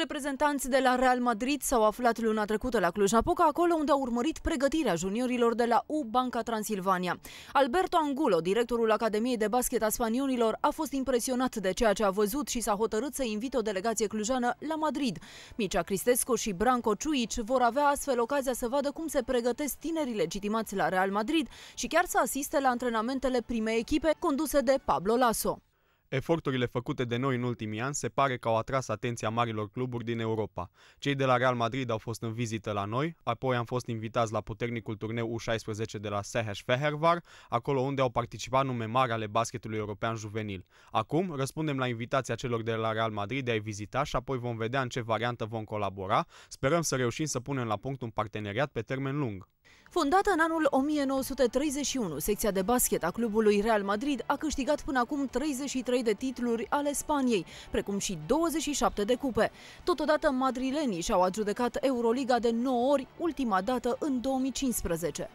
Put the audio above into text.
Reprezentanți de la Real Madrid s-au aflat luna trecută la Cluj-Napoca, acolo unde au urmărit pregătirea juniorilor de la U Banca Transilvania. Alberto Angulo, directorul Academiei de Basket a Spanionilor, a fost impresionat de ceea ce a văzut și s-a hotărât să invite o delegație clujană la Madrid. Mircea Cristescu și Branco Ciuici vor avea astfel ocazia să vadă cum se pregătesc tinerii legitimați la Real Madrid și chiar să asiste la antrenamentele primei echipe conduse de Pablo Lasso. Eforturile făcute de noi în ultimii ani se pare că au atras atenția marilor cluburi din Europa. Cei de la Real Madrid au fost în vizită la noi, apoi am fost invitați la puternicul turneu U16 de la Seheș Fehervar, acolo unde au participat nume mari ale basketului european juvenil. Acum răspundem la invitația celor de la Real Madrid de a-i vizita și apoi vom vedea în ce variantă vom colabora. Sperăm să reușim să punem la punct un parteneriat pe termen lung. Fondată în anul 1931, secția de basket a clubului Real Madrid a câștigat până acum 33 de titluri ale Spaniei, precum și 27 de cupe. Totodată, madrilenii și-au adjudecat Euroliga de 9 ori, ultima dată în 2015.